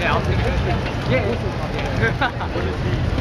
Yeah, I'll take it. Yeah. what is he?